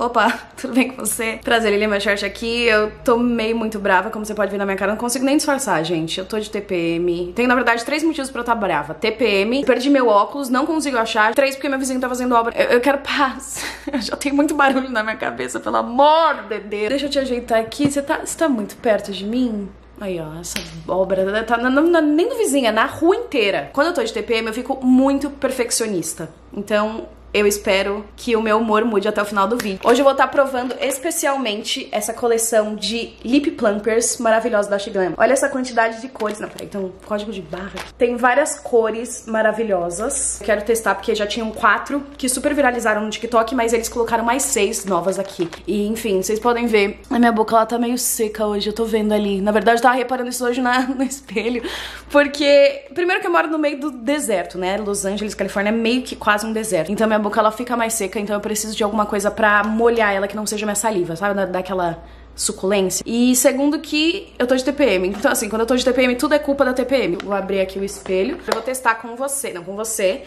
Opa, tudo bem com você? Prazer, Lilian Short aqui. Eu tô meio muito brava, como você pode ver na minha cara. Eu não consigo nem disfarçar, gente. Eu tô de TPM. Tenho, na verdade, três motivos pra eu estar brava. TPM, perdi meu óculos, não consigo achar. Três, porque meu vizinho tá fazendo obra. Eu, eu quero paz. Eu já tenho muito barulho na minha cabeça, pelo amor de Deus. Deixa eu te ajeitar aqui. Você tá, você tá muito perto de mim? Aí, ó, essa obra tá na, na, nem do vizinho, é na rua inteira. Quando eu tô de TPM, eu fico muito perfeccionista. Então, eu espero que o meu humor mude até o final do vídeo. Hoje eu vou estar provando especialmente essa coleção de lip plumpers maravilhosos da Shiglam. Olha essa quantidade de cores. Não, peraí, então, código de barra aqui. Tem várias cores maravilhosas. quero testar porque já tinham quatro que super viralizaram no TikTok, mas eles colocaram mais seis novas aqui. E, enfim, vocês podem ver, a minha boca ela tá meio seca hoje, eu tô vendo ali. Na verdade, eu tava reparando isso hoje na, no espelho, porque, primeiro que eu moro no meio do deserto, né? Los Angeles, Califórnia é meio que quase um deserto. Então, minha boca ela fica mais seca, então eu preciso de alguma coisa pra molhar ela que não seja minha saliva, sabe? daquela suculência. E segundo que eu tô de TPM. Então, assim, quando eu tô de TPM, tudo é culpa da TPM. Vou abrir aqui o espelho. Eu vou testar com você, não com você.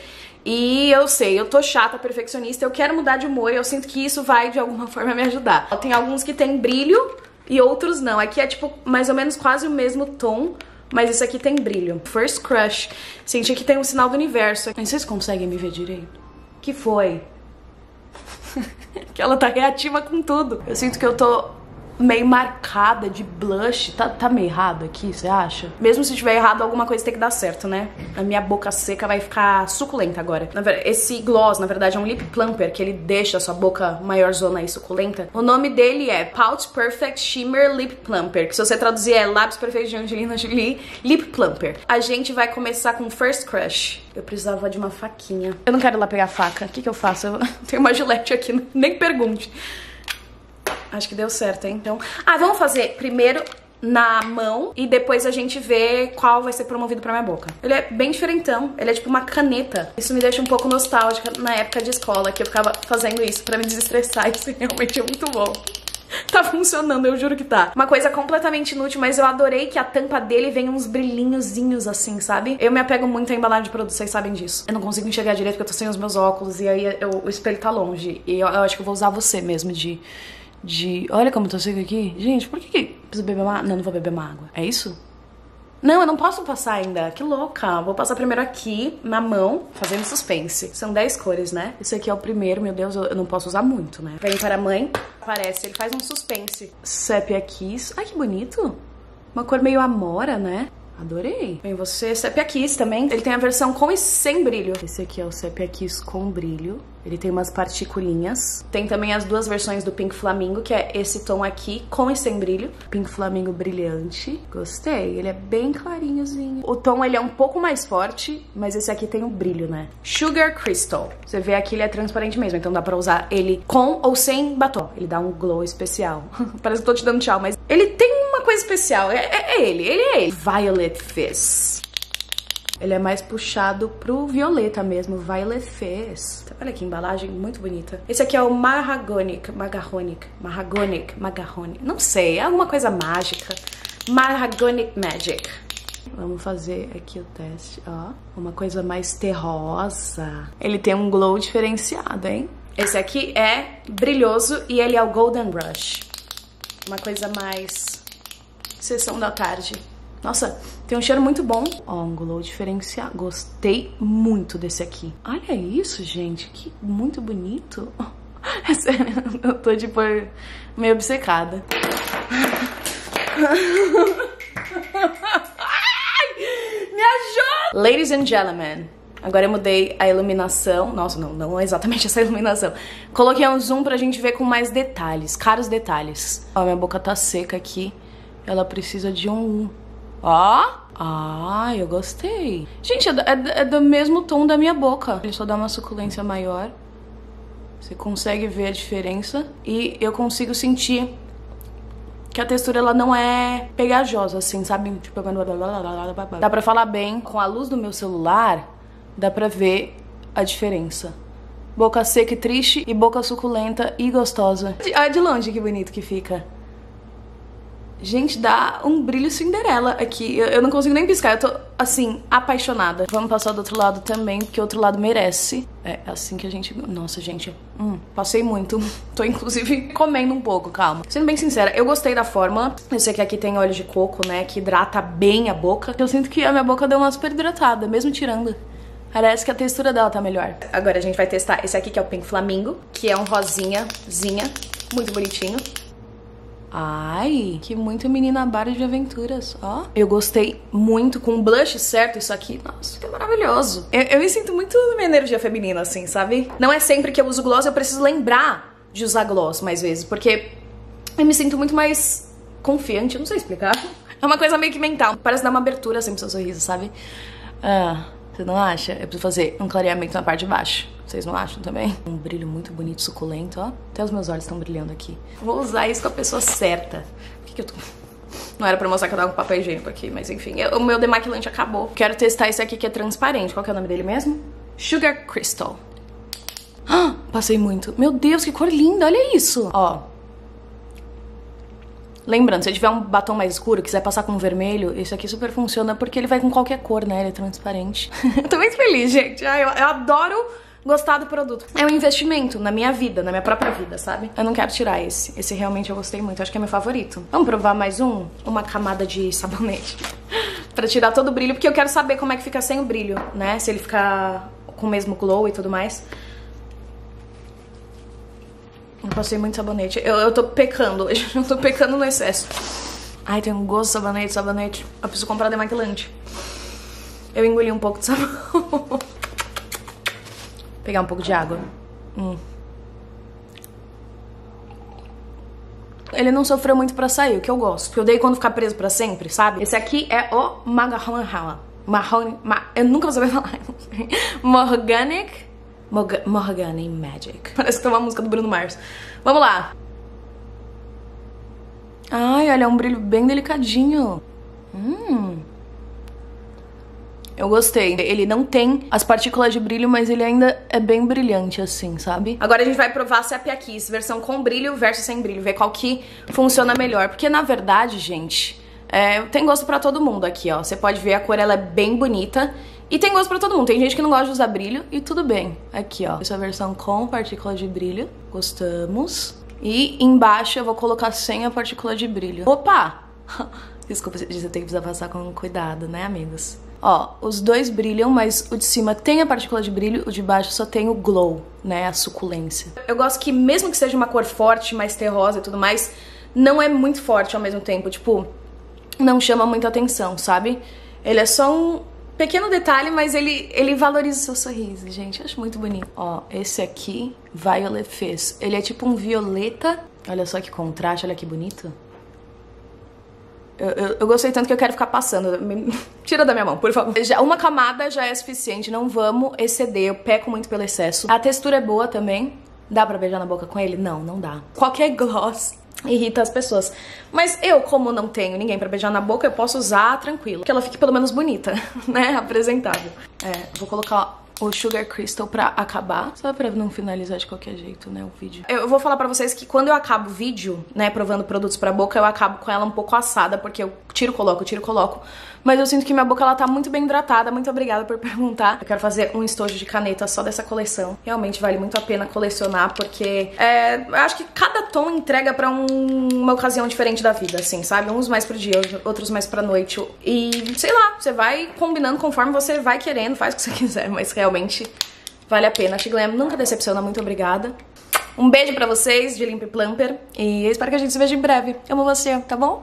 E eu sei, eu tô chata, perfeccionista, eu quero mudar de humor e eu sinto que isso vai, de alguma forma, me ajudar. Tem alguns que tem brilho e outros não. Aqui é, tipo, mais ou menos quase o mesmo tom, mas esse aqui tem brilho. First Crush. Senti que tem um sinal do universo. Vocês conseguem me ver direito que foi? que ela tá reativa com tudo. Eu sinto que eu tô meio marcada de blush. Tá, tá meio errado aqui, você acha? Mesmo se tiver errado, alguma coisa tem que dar certo, né? A minha boca seca vai ficar suculenta agora. Esse gloss, na verdade, é um lip plumper que ele deixa a sua boca maior zona e suculenta. O nome dele é Pout Perfect Shimmer Lip Plumper, que se você traduzir é Lápis Perfeito de Angelina Jolie Lip Plumper. A gente vai começar com First Crush. Eu precisava de uma faquinha. Eu não quero ir lá pegar faca. O que, que eu faço? Eu tenho uma gilete aqui, nem pergunte. Acho que deu certo, hein? Então, ah, vamos fazer primeiro na mão e depois a gente vê qual vai ser promovido pra minha boca. Ele é bem diferentão, ele é tipo uma caneta. Isso me deixa um pouco nostálgica na época de escola, que eu ficava fazendo isso pra me desestressar. Isso realmente é muito bom. Tá funcionando, eu juro que tá. Uma coisa completamente inútil, mas eu adorei que a tampa dele vem uns brilhinhozinhos assim, sabe? Eu me apego muito a embalagem de produtos, vocês sabem disso. Eu não consigo enxergar direito porque eu tô sem os meus óculos e aí eu, o espelho tá longe. E eu, eu acho que eu vou usar você mesmo de de. Olha como eu tô seco aqui. Gente, por que, que preciso beber uma. Não, não vou beber uma água. É isso? Não, eu não posso passar ainda. Que louca. Vou passar primeiro aqui, na mão, fazendo suspense. São 10 cores, né? Esse aqui é o primeiro, meu Deus, eu não posso usar muito, né? Vem para a mãe, aparece, ele faz um suspense. Sepia Kiss. Ai, que bonito. Uma cor meio amora, né? Adorei. Vem você, Sepia Kiss também. Ele tem a versão com e sem brilho. Esse aqui é o Sepia Kiss com brilho. Ele tem umas particulinhas. Tem também as duas versões do Pink Flamingo, que é esse tom aqui, com e sem brilho. Pink Flamingo brilhante. Gostei, ele é bem clarinhozinho. O tom, ele é um pouco mais forte, mas esse aqui tem o um brilho, né? Sugar Crystal. Você vê aqui, ele é transparente mesmo, então dá pra usar ele com ou sem batom. Ele dá um glow especial. Parece que tô te dando tchau, mas ele tem uma coisa especial. É, é, é ele, ele é ele. Violet Fizz. Ele é mais puxado pro violeta mesmo, Violet Fizz. Olha que embalagem muito bonita. Esse aqui é o Mahagonic, Mahagonic, Mahagonic, Mahagonic. Não sei, é alguma coisa mágica. Mahagonic Magic. Vamos fazer aqui o teste, ó. Uma coisa mais terrosa. Ele tem um glow diferenciado, hein? Esse aqui é brilhoso e ele é o Golden Rush. Uma coisa mais sessão da tarde. Nossa, tem um cheiro muito bom. Ó, glow diferenciado. Gostei muito desse aqui. Olha isso, gente. Que muito bonito. É sério, eu tô, tipo, meio obcecada. Me ajuda! Ladies and gentlemen, Agora eu mudei a iluminação. Nossa, não, não é exatamente essa iluminação. Coloquei um zoom pra gente ver com mais detalhes, caros detalhes. Ó, minha boca tá seca aqui. Ela precisa de um Ó. Ah, eu gostei. Gente, é, é, é, do mesmo tom da minha boca. Ele só dá uma suculência maior. Você consegue ver a diferença. E eu consigo sentir que a textura ela não é pegajosa, assim, sabe? Tipo, dá pra falar bem. Com a luz do meu celular, dá pra ver a diferença. Boca seca e triste e boca suculenta e gostosa. Olha de longe que bonito que fica. Gente, dá um brilho Cinderela aqui. Eu, eu, não consigo nem piscar. Eu tô, assim, apaixonada. Vamos passar do outro lado também, porque o outro lado merece. É assim que a gente... Nossa, gente. Hum, passei muito. Tô, inclusive, comendo um pouco, calma. Sendo bem sincera, eu gostei da fórmula. Eu sei que aqui tem óleo de coco, né, que hidrata bem a boca. Eu sinto que a minha boca deu uma super hidratada, mesmo tirando. Parece que a textura dela tá melhor. Agora a gente vai testar esse aqui, que é o Pink Flamingo, que é um rosinhazinha, muito bonitinho. Ai, que muito menina Barbie de aventuras, ó. Eu gostei muito com o blush certo isso aqui. Nossa, que maravilhoso. Eu, eu me sinto muito minha energia feminina, assim, sabe? Não é sempre que eu uso gloss, eu preciso lembrar de usar gloss mais vezes, porque eu me sinto muito mais confiante, não sei explicar. É uma coisa meio que mental. Parece dar uma abertura assim pro seu sorriso, sabe? Ah, você não acha? Eu preciso fazer um clareamento na parte de baixo. Vocês não acham também? Um brilho muito bonito, suculento, ó. Até os meus olhos estão brilhando aqui. Vou usar isso com a pessoa certa. Por que, que eu tô... Não era pra mostrar que eu tava com papel higiênico aqui, mas enfim. Eu, o meu demaquilante acabou. Quero testar esse aqui que é transparente. Qual que é o nome dele mesmo? Sugar Crystal. Ah, passei muito. Meu Deus, que cor linda. Olha isso. Ó, Lembrando, se tiver um batom mais escuro, quiser passar com vermelho, esse aqui super funciona porque ele vai com qualquer cor, né? Ele é transparente. eu tô muito feliz, gente. eu, eu adoro gostar do produto. É um investimento na minha vida, na minha própria vida, sabe? Eu não quero tirar esse. Esse realmente eu gostei muito, acho que é meu favorito. Vamos provar mais um? Uma camada de sabonete. pra tirar todo o brilho, porque eu quero saber como é que fica sem o brilho, né? Se ele ficar com o mesmo glow e tudo mais. Passei muito sabonete. Eu, eu tô pecando hoje. Eu tô pecando no excesso. Ai, tem um gosto de sabonete, sabonete. Eu preciso comprar demaquilante. Eu engoli um pouco de sabão. Pegar um pouco de água. Hum. Ele não sofreu muito pra sair, o que eu gosto. Porque eu dei quando ficar preso pra sempre, sabe? Esse aqui é o Magarhana. Marrone... Ma... Eu nunca vou saber falar. Morganic Morgana Magic. Parece que tem uma música do Bruno Mars. Vamos lá. Ai, olha, é um brilho bem delicadinho. Hum. Eu gostei. Ele não tem as partículas de brilho, mas ele ainda é bem brilhante, assim, sabe? Agora a gente vai provar se a Pia Kiss, versão com brilho versus sem brilho. Ver qual que funciona melhor. Porque, na verdade, gente, é, tem gosto pra todo mundo aqui, ó. Você pode ver a cor, ela é bem bonita. E tem gosto pra todo mundo. Tem gente que não gosta de usar brilho e tudo bem. Aqui, ó. Essa é a versão com partícula de brilho. Gostamos. E embaixo eu vou colocar sem a partícula de brilho. Opa! Desculpa, você tem que precisar passar com cuidado, né, amigos? Ó, os dois brilham, mas o de cima tem a partícula de brilho, o de baixo só tem o glow, né, a suculência. Eu gosto que mesmo que seja uma cor forte, mais terrosa e tudo mais, não é muito forte ao mesmo tempo, tipo, não chama muita atenção, sabe? Ele é só um, Pequeno detalhe, mas ele, ele valoriza o seu sorriso, gente. Eu acho muito bonito. Ó, esse aqui, Violet Fizz. Ele é tipo um violeta. Olha só que contraste, olha que bonito. Eu, eu, eu, gostei tanto que eu quero ficar passando. Me... Tira da minha mão, por favor. Já, uma camada já é suficiente, não vamos exceder. Eu peco muito pelo excesso. A textura é boa também. Dá pra beijar na boca com ele? Não, não dá. Qualquer gloss irrita as pessoas. Mas eu, como não tenho ninguém para beijar na boca, eu posso usar tranquilo. Que ela fique pelo menos bonita, né? Apresentável. É, vou colocar o Sugar Crystal pra acabar. Só pra não finalizar de qualquer jeito, né, o vídeo. Eu vou falar pra vocês que quando eu acabo o vídeo, né, provando produtos pra boca, eu acabo com ela um pouco assada, porque eu tiro, coloco, tiro, coloco. Mas eu sinto que minha boca, ela tá muito bem hidratada. Muito obrigada por perguntar. Eu quero fazer um estojo de caneta só dessa coleção. Realmente vale muito a pena colecionar, porque é, eu acho que cada tom entrega pra um, uma ocasião diferente da vida, assim, sabe? Uns mais pro dia, outros mais pra noite. E, sei lá, você vai combinando conforme você vai querendo, faz o que você quiser, mas realmente vale a pena. A Glam nunca decepciona, muito obrigada. Um beijo pra vocês de Limp Plumper e espero que a gente se veja em breve. amo você, tá bom?